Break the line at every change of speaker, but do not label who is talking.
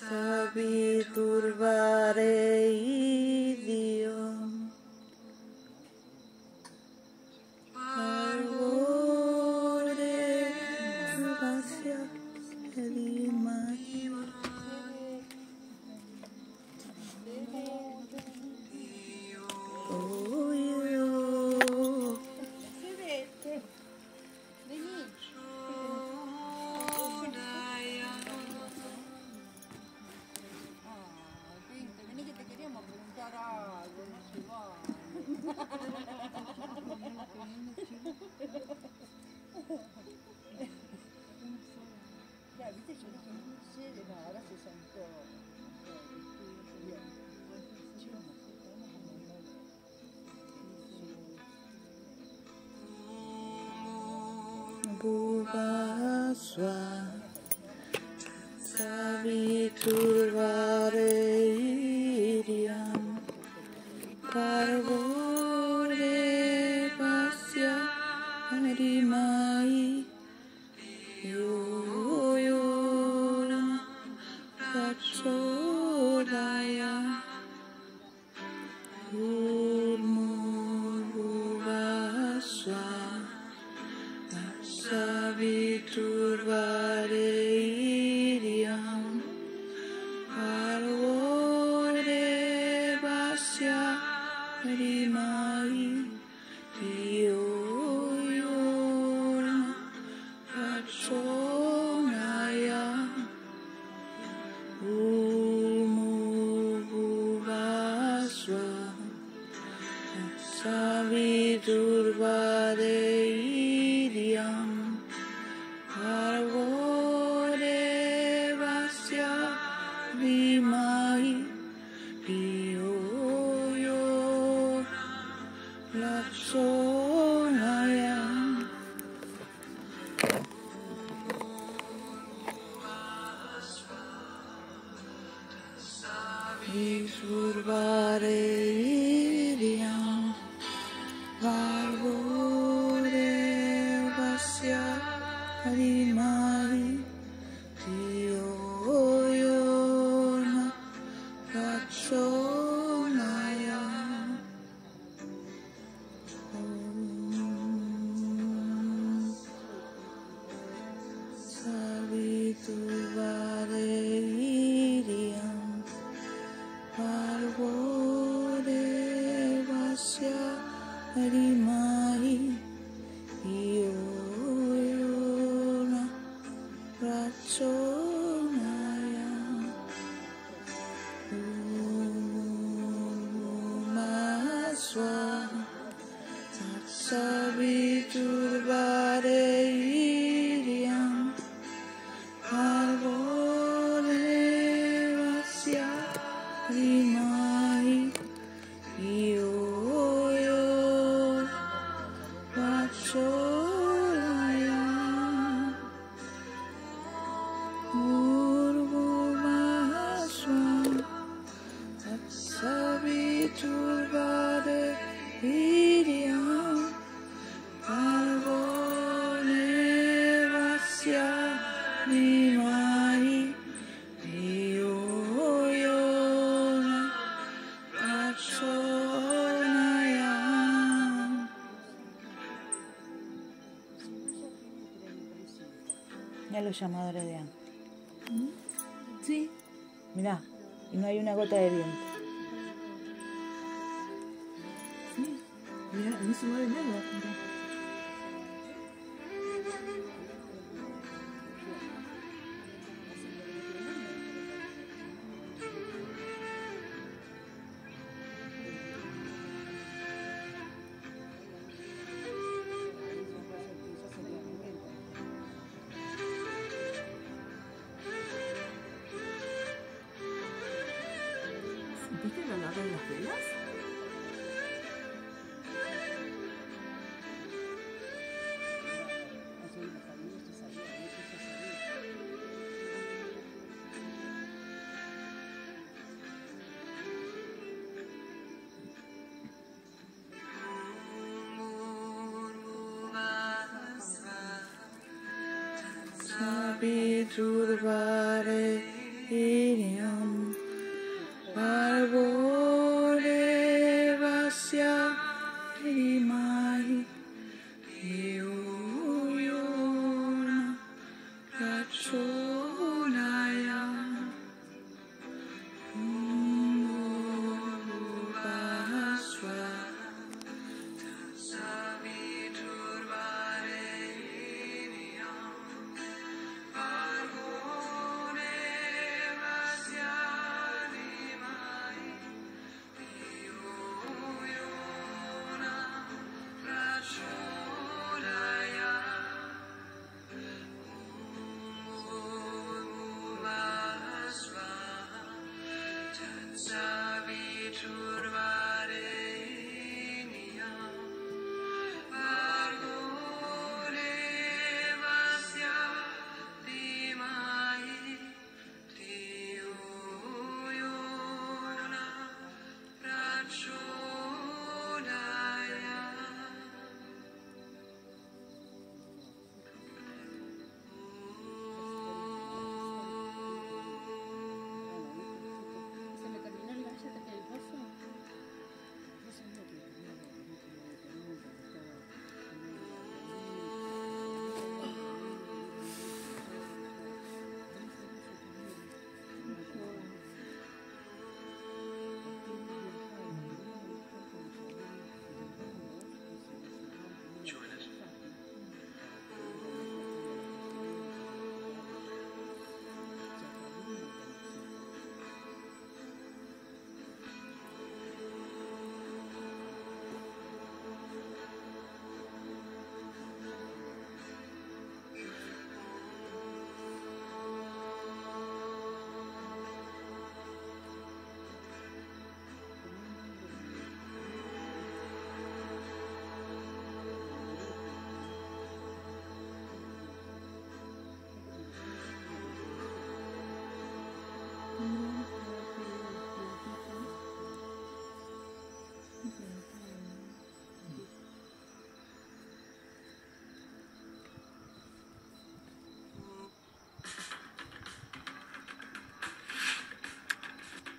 सभी दुर्ब dije, no sé, de nada, ahora se sentó.
Bhuvasva Saviturvare So Survareyam Varvorevasya Harimari Hriyo Ya los llamadores de antes.
Sí.
Mirá, y no hay una gota de viento.
Sí. Mira, no se mueve nada. mira. Velas?
Saviturvare